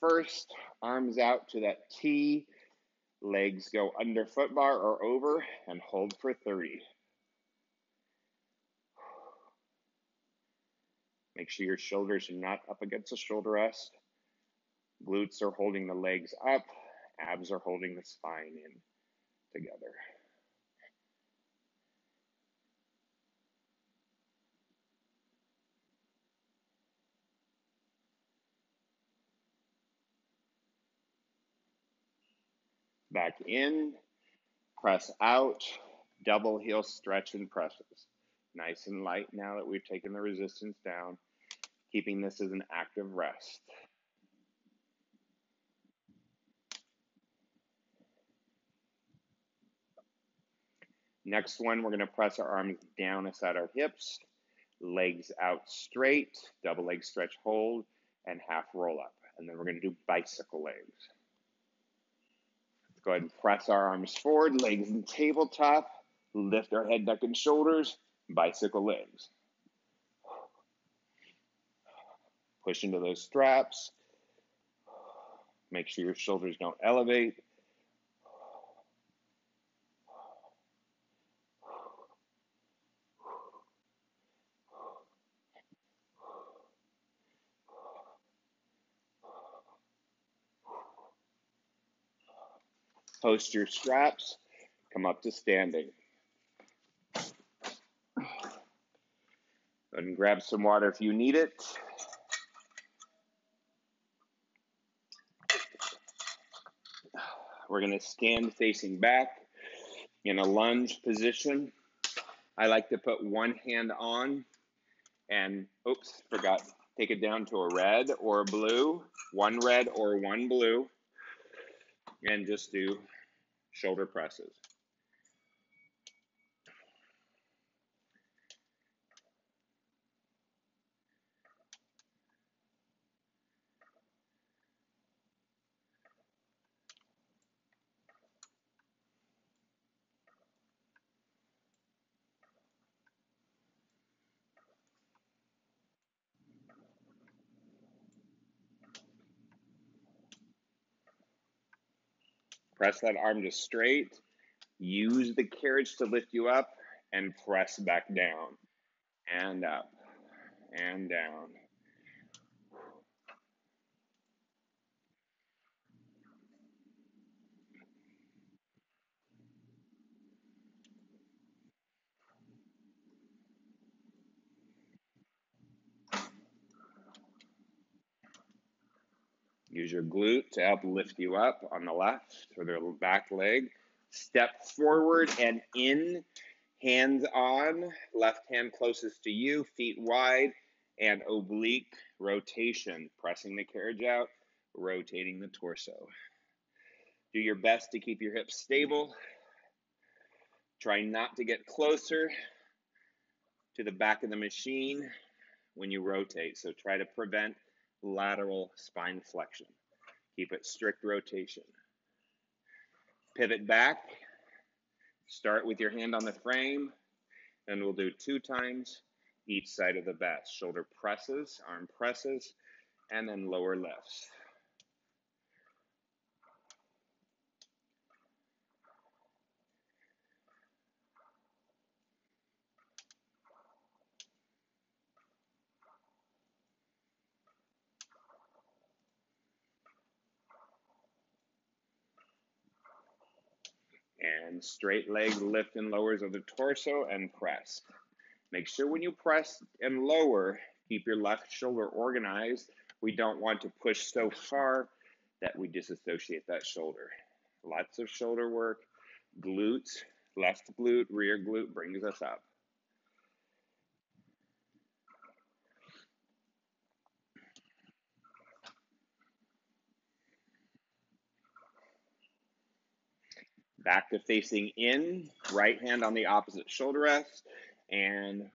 first, arms out to that T, legs go under foot bar or over, and hold for 30. Make sure your shoulders are not up against the shoulder rest. Glutes are holding the legs up, abs are holding the spine in together. Back in, press out, double heel stretch and presses. Nice and light now that we've taken the resistance down, keeping this as an active rest. Next one, we're going to press our arms down inside our hips, legs out straight, double leg stretch hold, and half roll up. And then we're going to do bicycle legs. Go ahead and press our arms forward, legs in tabletop, lift our head, neck, and shoulders, bicycle legs. Push into those straps. Make sure your shoulders don't elevate. Post your straps, come up to standing. And grab some water if you need it. We're going to stand facing back in a lunge position. I like to put one hand on and, oops, forgot, take it down to a red or a blue, one red or one blue, and just do shoulder presses. Press that arm to straight. Use the carriage to lift you up and press back down and up and down. Use your glute to help lift you up on the left or the back leg. Step forward and in, hands on, left hand closest to you, feet wide, and oblique rotation, pressing the carriage out, rotating the torso. Do your best to keep your hips stable. Try not to get closer to the back of the machine when you rotate. So try to prevent lateral spine flexion. Keep it strict rotation. Pivot back. Start with your hand on the frame, and we'll do two times each side of the best. Shoulder presses, arm presses, and then lower lifts. And straight leg lift and lowers of the torso and press. Make sure when you press and lower, keep your left shoulder organized. We don't want to push so far that we disassociate that shoulder. Lots of shoulder work, glutes, left glute, rear glute brings us up. Back to facing in, right hand on the opposite shoulder rest, and